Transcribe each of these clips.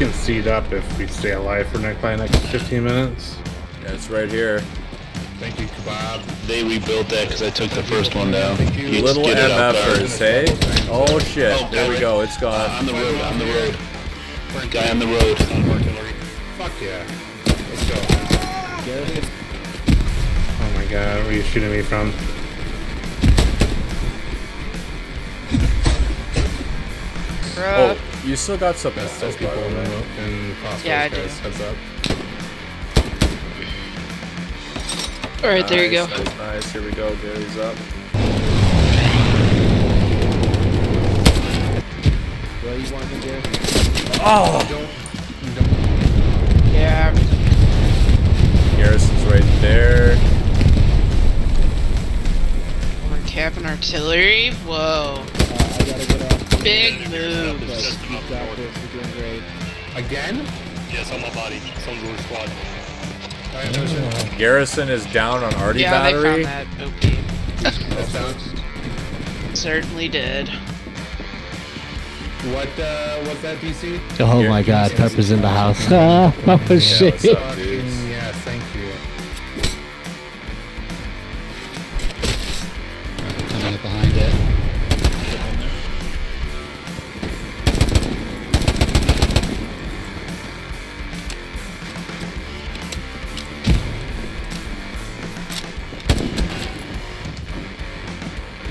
We can seed up if we stay alive for next by next 15 minutes. Yeah, it's right here. Thank you, Kebab. They rebuilt that because I took the first one down. You Little skid it out. MFers, hey? Oh shit, Oh, there we got it. go, it's Uh, gone. on the road, on the road. Guy on the road. Fuck yeah. Let's go. Oh my god, where are you shooting me from? Oh, you still got some Those pistols, people by in, way. in crossroads, Yeah, I do. guys. Heads up. Alright, there you go. Nice, Nice, nice. Here we go. Gary's up. What do you want to do? Oh! Yeah. Garrison's right there. We're capping artillery. Whoa. Uh, I gotta get off. Big move. But you've got this. You're doing great. Again? Yes, on my body. Someone's on the squad. Alright. Garrison is down on Artie Yeah, battery. they found that OP. That's down. Certainly did. What, uh, what's that, DC? Oh Yeah, my God, Pepper's in the yes. house. oh Yeah, shit. what's up, dudes? Yeah,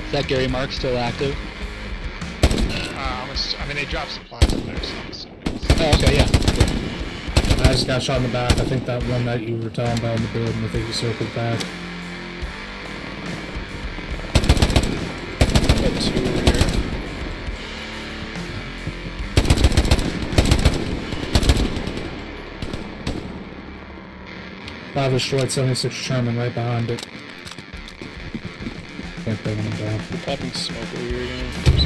Is that Gary Mark still active? Uh, I'm I mean, they dropped supplies in there, so I'm assuming Oh, okay, yeah. I just got shot in the back. I think that one that you were talking about in the building, I think you circled back. Got two over here. Five destroyed, 76 Sherman right behind it. Popping smoke over here again.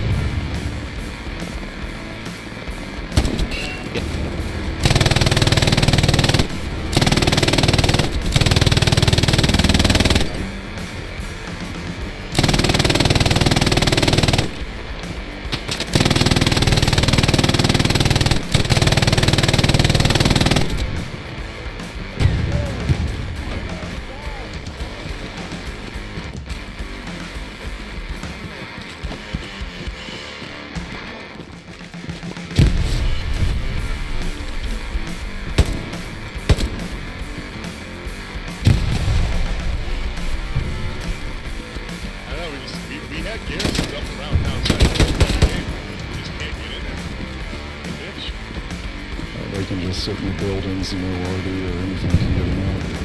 They can just sit in the buildings and no order or anything.